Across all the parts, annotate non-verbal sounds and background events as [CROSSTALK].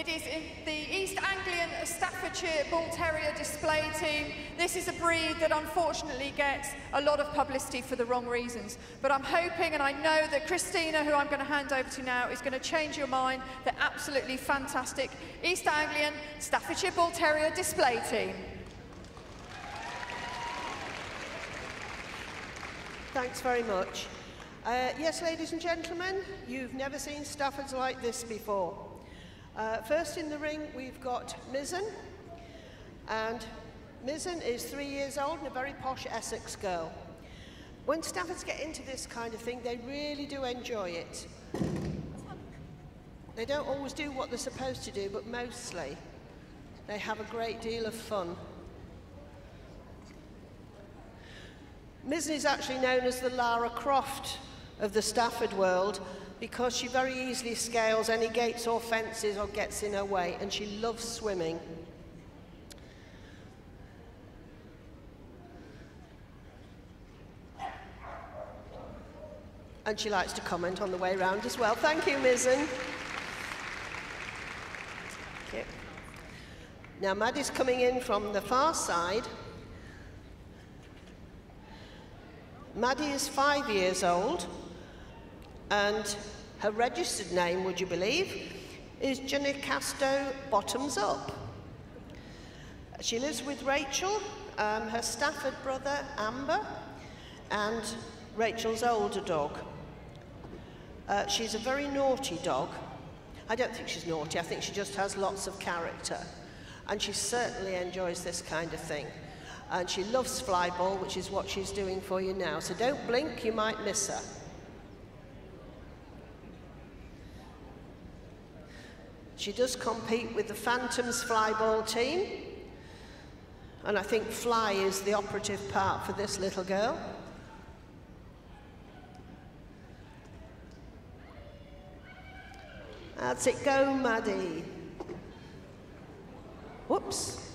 It is the East Anglian Staffordshire Bull Terrier display team. This is a breed that unfortunately gets a lot of publicity for the wrong reasons. But I'm hoping and I know that Christina, who I'm going to hand over to now, is going to change your mind. They're absolutely fantastic. East Anglian Staffordshire Bull Terrier display team. Thanks very much. Uh, yes, ladies and gentlemen, you've never seen Staffords like this before. Uh, first in the ring, we've got Mizzen. And Mizzen is three years old and a very posh Essex girl. When Staffords get into this kind of thing, they really do enjoy it. They don't always do what they're supposed to do, but mostly they have a great deal of fun. Mizzen is actually known as the Lara Croft of the Stafford world because she very easily scales any gates or fences or gets in her way, and she loves swimming. And she likes to comment on the way round as well. Thank you, Mizzen. Thank you. Now, Maddie's coming in from the far side. Maddie is five years old and her registered name, would you believe, is Janicasto Bottoms Up. She lives with Rachel, um, her Stafford brother Amber, and Rachel's older dog. Uh, she's a very naughty dog. I don't think she's naughty, I think she just has lots of character. And she certainly enjoys this kind of thing. And she loves flyball, which is what she's doing for you now. So don't blink, you might miss her. She does compete with the Phantoms flyball team. And I think fly is the operative part for this little girl. That's it, go, Maddie. Whoops.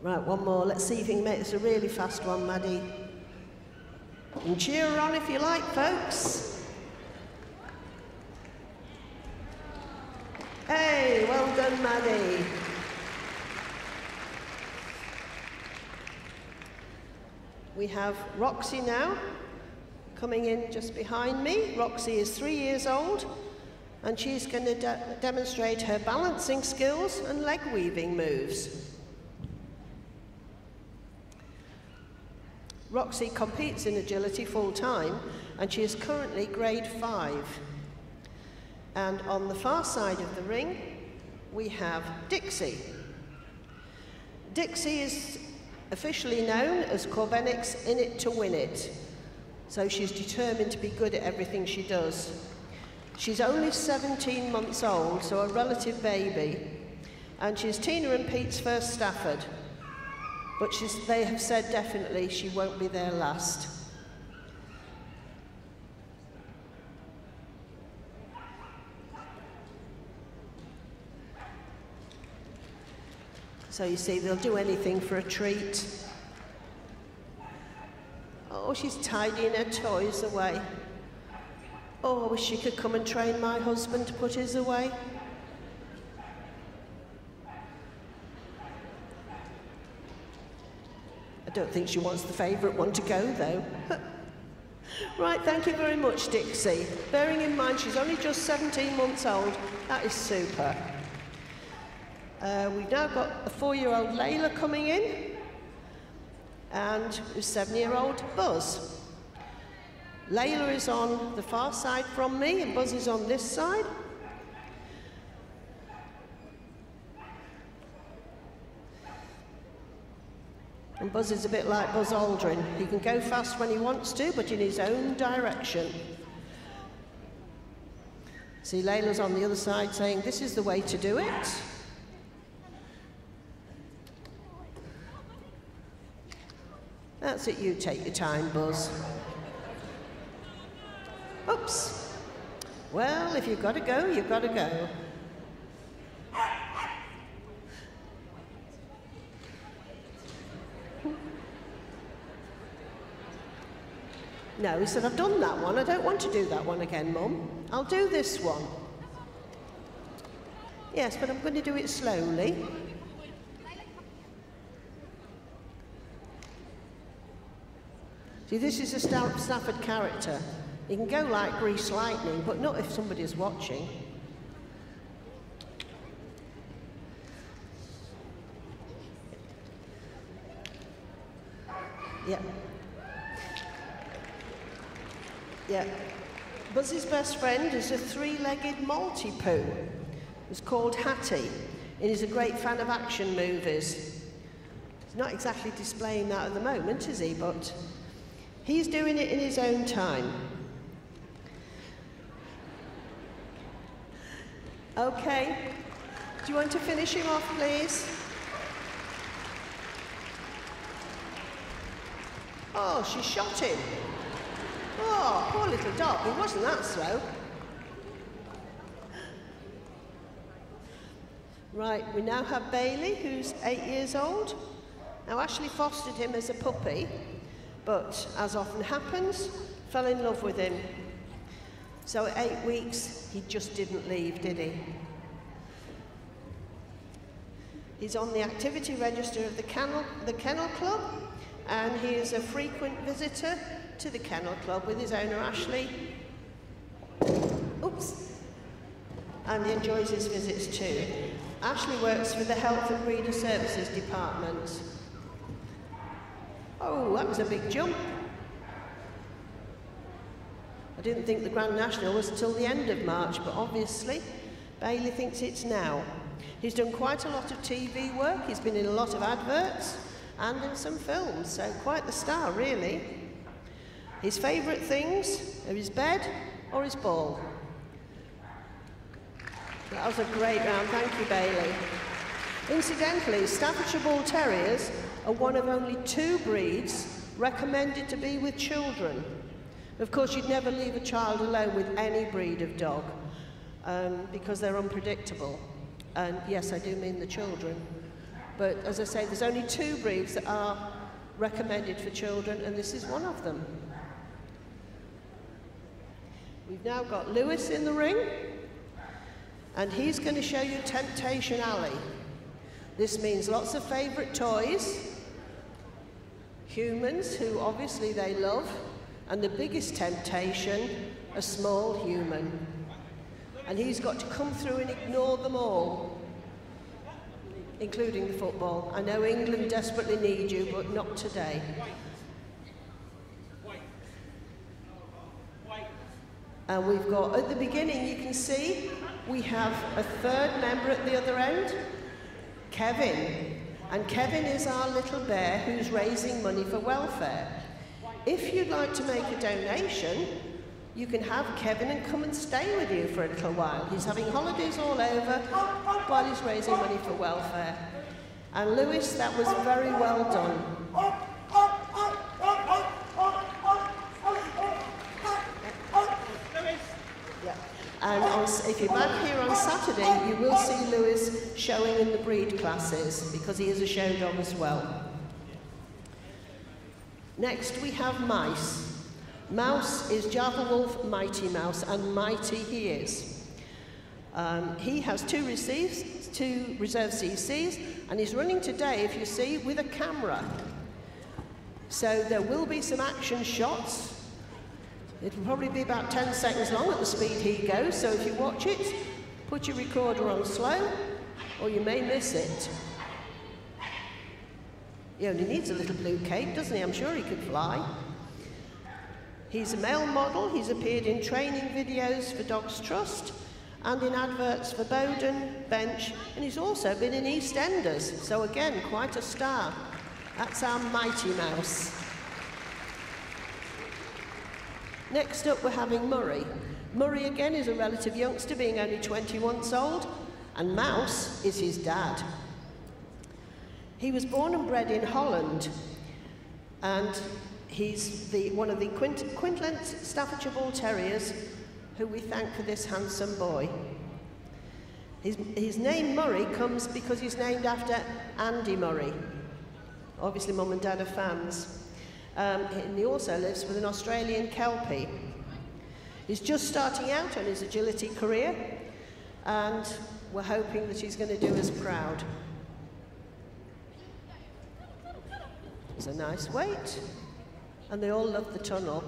Right, one more. Let's see if he can make this a really fast one, Maddie. And cheer her on if you like, folks. Hey, well done, Maddie. We have Roxy now, coming in just behind me. Roxy is three years old, and she's going to de demonstrate her balancing skills and leg weaving moves. Roxy competes in agility full time and she is currently grade 5. And on the far side of the ring, we have Dixie. Dixie is officially known as Corbenic's In It to Win It. So she's determined to be good at everything she does. She's only 17 months old, so a relative baby. And she's Tina and Pete's first Stafford but they have said definitely she won't be there last. So you see, they'll do anything for a treat. Oh, she's tidying her toys away. Oh, I wish she could come and train my husband to put his away. Don't think she wants the favourite one to go, though. [LAUGHS] right, thank you very much, Dixie. Bearing in mind she's only just 17 months old, that is super. Uh, we've now got a four-year-old Layla coming in and a seven-year-old Buzz. Layla is on the far side from me and Buzz is on this side. And Buzz is a bit like Buzz Aldrin. He can go fast when he wants to, but in his own direction. See, Layla's on the other side saying, this is the way to do it. That's it, you take your time, Buzz. Oops. Well, if you've got to go, you've got to go. No, he said, I've done that one. I don't want to do that one again, Mum. I'll do this one. Yes, but I'm going to do it slowly. See, this is a Stafford character. He can go like grease lightning, but not if somebody's watching. Yeah. Yeah. Buzz's best friend is a three-legged Maltipoo. It's called Hattie, and he's a great fan of action movies. He's not exactly displaying that at the moment, is he? But He's doing it in his own time. Okay. Do you want to finish him off, please? Oh, she shot him. Oh, poor little dog. He wasn't that slow. [GASPS] Right, we now have Bailey, who's eight years old. Now, Ashley fostered him as a puppy, but as often happens, fell in love with him. So at eight weeks, he just didn't leave, did he? He's on the activity register of the Kennel, the Kennel Club, and he is a frequent visitor to the Kennel Club with his owner Ashley. Oops. And he enjoys his visits too. Ashley works for the Health and Breeder Services Department. Oh, that was a big jump. I didn't think the Grand National was until the end of March, but obviously Bailey thinks it's now. He's done quite a lot of TV work, he's been in a lot of adverts and in some films, so quite the star, really. His favourite things are his bed or his ball. That was a great round, thank you, Bailey. Incidentally, Staffordshire Bull Terriers are one of only two breeds recommended to be with children. Of course, you'd never leave a child alone with any breed of dog um, because they're unpredictable. And yes, I do mean the children. But as I say, there's only two breeds that are recommended for children, and this is one of them. We've now got Lewis in the ring, and he's going to show you Temptation Alley. This means lots of favourite toys, humans who obviously they love, and the biggest temptation, a small human. And he's got to come through and ignore them all, including the football. I know England desperately need you, but not today. And we've got, at the beginning, you can see, we have a third member at the other end, Kevin. And Kevin is our little bear who's raising money for welfare. If you'd like to make a donation, you can have Kevin and come and stay with you for a little while. He's having holidays all over while he's raising money for welfare. And Lewis, that was very well done. And if you're back here on Saturday, you will see Lewis showing in the breed classes because he is a show dog as well. Next we have Mice. Mouse is Java Wolf Mighty Mouse, and mighty he is. Um, he has two, receives, two reserve CCs, and he's running today, if you see, with a camera. So there will be some action shots It'll probably be about 10 seconds long at the speed he goes, so if you watch it, put your recorder on slow, or you may miss it. He only needs a little blue cape, doesn't he? I'm sure he could fly. He's a male model. He's appeared in training videos for Dogs Trust and in adverts for Bowden, Bench, and he's also been in EastEnders. So again, quite a star. That's our Mighty Mouse. Next up, we're having Murray. Murray again is a relative youngster, being only 20 months old, and Mouse is his dad. He was born and bred in Holland, and he's the, one of the Quint Quintlet Staffordshire Bull Terriers who we thank for this handsome boy. His, his name Murray comes because he's named after Andy Murray. Obviously, mum and dad are fans. Um, and he also lives with an Australian Kelpie. He's just starting out on his agility career, and we're hoping that he's going to do us proud. It's a nice weight, and they all love the tunnel.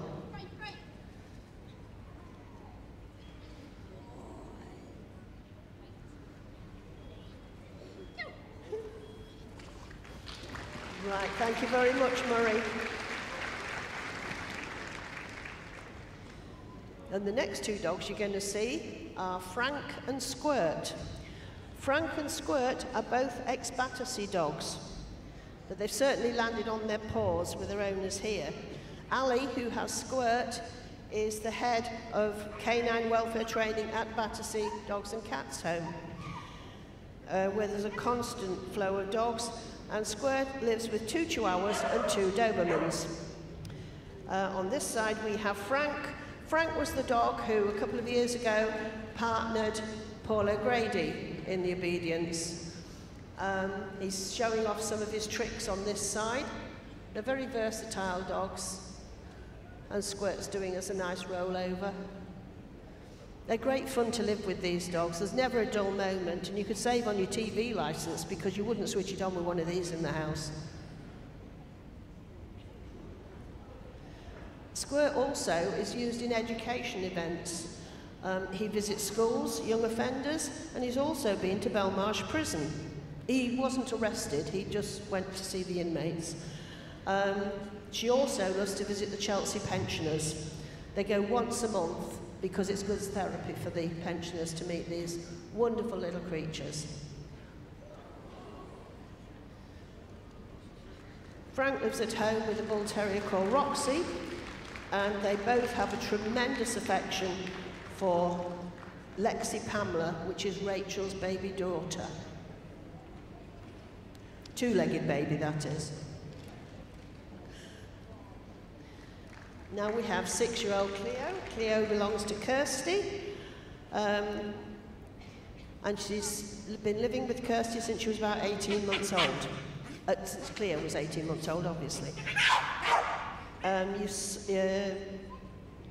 Right, thank you very much, Murray. And the next two dogs you're going to see are Frank and Squirt. Frank and Squirt are both ex-Battersea dogs, but they've certainly landed on their paws with their owners here. Ali, who has Squirt, is the head of canine welfare training at Battersea Dogs and Cats Home, uh, where there's a constant flow of dogs, and Squirt lives with two Chihuahuas and two Dobermans. Uh, on this side we have Frank, Frank was the dog who, a couple of years ago, partnered Paul O'Grady in the obedience. Um, he's showing off some of his tricks on this side. They're very versatile dogs. And Squirt's doing us a nice rollover. They're great fun to live with these dogs. There's never a dull moment, and you could save on your TV license because you wouldn't switch it on with one of these in the house. Squirt also is used in education events. Um, he visits schools, young offenders, and he's also been to Belmarsh Prison. He wasn't arrested, he just went to see the inmates. Um, she also loves to visit the Chelsea pensioners. They go once a month because it's good therapy for the pensioners to meet these wonderful little creatures. Frank lives at home with a bull terrier called Roxy, and they both have a tremendous affection for Lexi Pamela, which is Rachel's baby daughter. Two-legged baby, that is. Now we have six-year-old Cleo. Cleo belongs to Kirsty. Um, and she's been living with Kirsty since she was about 18 months old. Uh, since Cleo was 18 months old, obviously. Um, you, uh,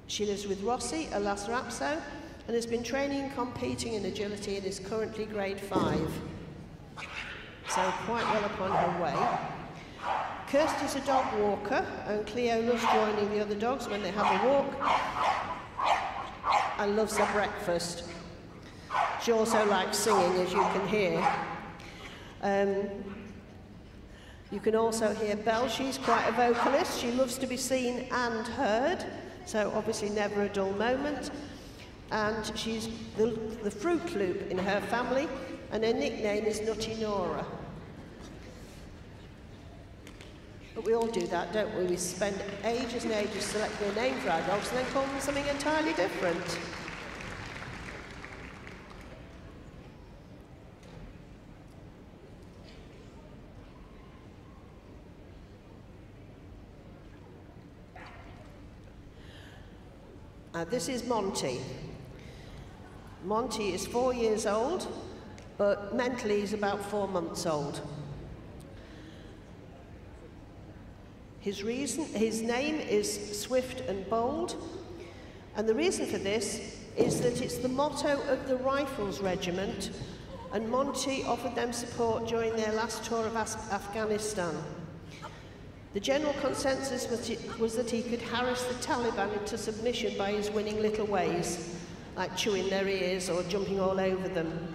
she lives with Rossi, a Lhasa Apso, and has been training competing in agility and is currently grade 5. So quite well upon her way. Kirsty's a dog walker, and Cleo loves joining the other dogs when they have a walk and loves her breakfast. She also likes singing, as you can hear. Um, you can also hear Belle, she's quite a vocalist. She loves to be seen and heard, so obviously never a dull moment. And she's the, the Fruit Loop in her family, and her nickname is Nutty Nora. But we all do that, don't we? We spend ages and ages selecting a name for our dogs and then call them something entirely different. Uh, this is Monty. Monty is four years old, but mentally he's about four months old. His, reason, his name is Swift and Bold, and the reason for this is that it's the motto of the Rifles Regiment, and Monty offered them support during their last tour of Afghanistan. The general consensus was, was that he could harass the Taliban into submission by his winning little ways, like chewing their ears or jumping all over them.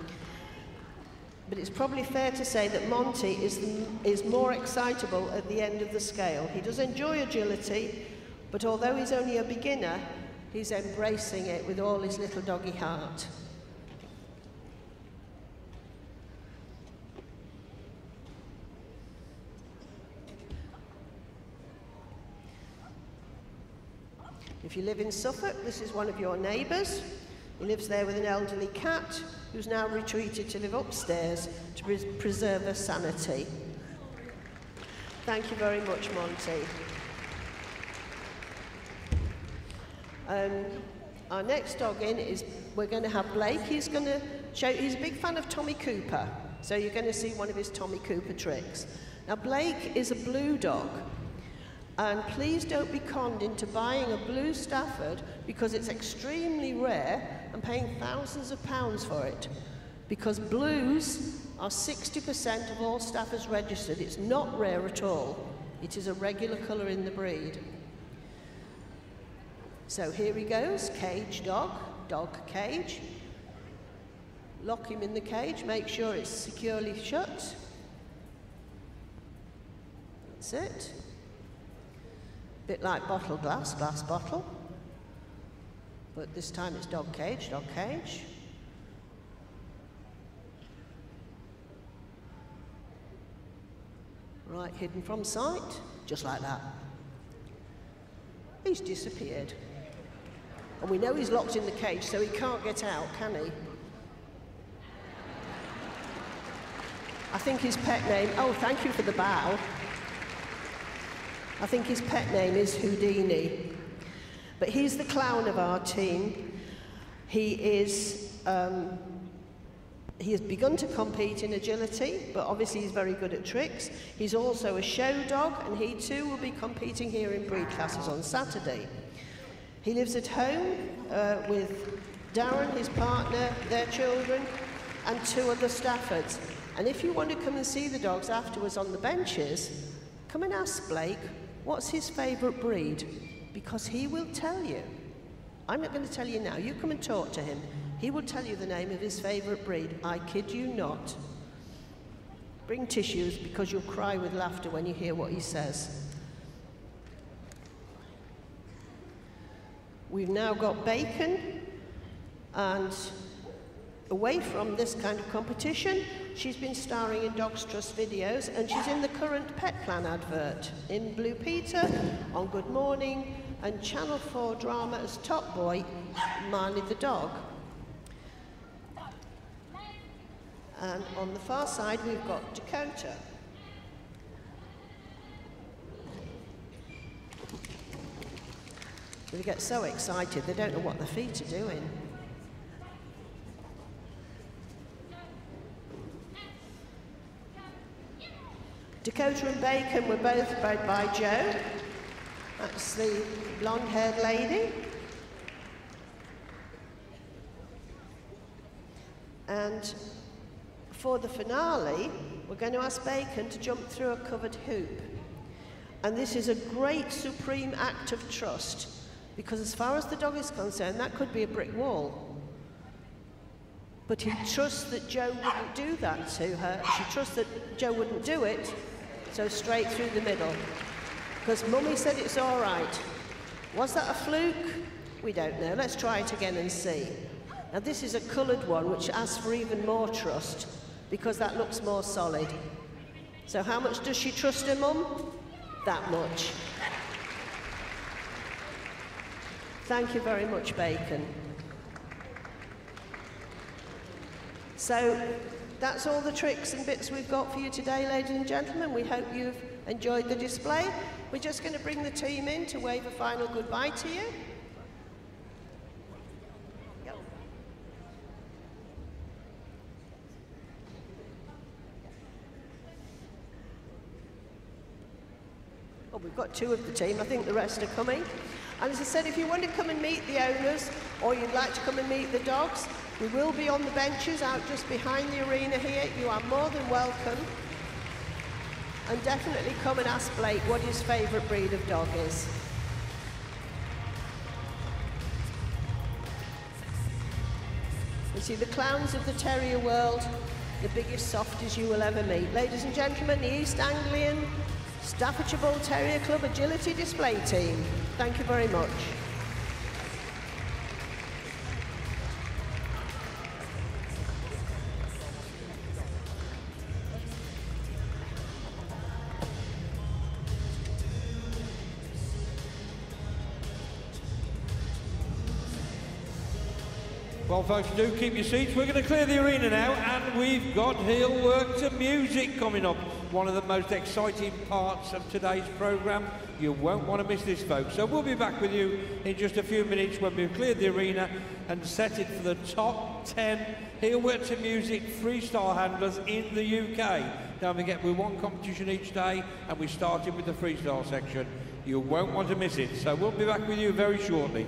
But it's probably fair to say that Monty is, is more excitable at the end of the scale. He does enjoy agility, but although he's only a beginner, he's embracing it with all his little doggy heart. If you live in Suffolk, this is one of your neighbours. He lives there with an elderly cat who's now retreated to live upstairs to pres preserve her sanity. Thank you very much, Monty. Um, our next dog in is, we're going to have Blake. He's going to show, he's a big fan of Tommy Cooper. So you're going to see one of his Tommy Cooper tricks. Now Blake is a blue dog And please don't be conned into buying a blue Stafford because it's extremely rare and paying thousands of pounds for it. Because blues are 60% of all Staffords registered. It's not rare at all. It is a regular colour in the breed. So here he goes, cage dog, dog cage. Lock him in the cage, make sure it's securely shut. That's it. Bit like bottle glass, glass bottle. But this time it's dog cage, dog cage. Right, hidden from sight, just like that. He's disappeared. And we know he's locked in the cage, so he can't get out, can he? I think his pet name, oh, thank you for the bow. I think his pet name is Houdini. But he's the clown of our team. He is, um, he has begun to compete in agility, but obviously he's very good at tricks. He's also a show dog, and he too will be competing here in breed classes on Saturday. He lives at home uh, with Darren, his partner, their children, and two other Staffords. And if you want to come and see the dogs afterwards on the benches, come and ask Blake what's his favourite breed, because he will tell you. I'm not going to tell you now. You come and talk to him. He will tell you the name of his favourite breed. I kid you not. Bring tissues because you'll cry with laughter when you hear what he says. We've now got bacon and away from this kind of competition, she's been starring in Dogs Trust videos and she's in the current Pet Plan advert in Blue Peter, on Good Morning and Channel 4 drama as Top Boy, Marley the Dog. And on the far side we've got Dakota. They get so excited, they don't know what their feet are doing. Dakota and Bacon were both bred by Joe. That's the blonde-haired lady. And for the finale, we're going to ask Bacon to jump through a covered hoop. And this is a great supreme act of trust because as far as the dog is concerned, that could be a brick wall. But he trusts that Joe wouldn't do that to her. She trusts that Joe wouldn't do it, so straight through the middle. Because Mummy said it's all right. Was that a fluke? We don't know. Let's try it again and see. Now this is a coloured one, which asks for even more trust, because that looks more solid. So how much does she trust her mum? That much. Thank you very much, Bacon. So that's all the tricks and bits we've got for you today, ladies and gentlemen. We hope you've enjoyed the display. We're just going to bring the team in to wave a final goodbye to you. Well, we've got two of the team. I think the rest are coming. And as I said, if you want to come and meet the owners or you'd like to come and meet the dogs, we will be on the benches out just behind the arena here. You are more than welcome. And definitely come and ask Blake what his favourite breed of dog is. You see, the clowns of the terrier world, the biggest softies you will ever meet. Ladies and gentlemen, the East Anglian Staffordshire Bull Terrier Club Agility Display Team. Thank you very much. Well, folks, do keep your seats. We're going to clear the arena now, and we've got heel work to music coming up. One of the most exciting parts of today's programme. You won't want to miss this, folks. So we'll be back with you in just a few minutes when we've cleared the arena and set it for the top 10 heel work to music freestyle handlers in the UK. Don't forget, we're one competition each day, and we started with the freestyle section. You won't want to miss it. So we'll be back with you very shortly.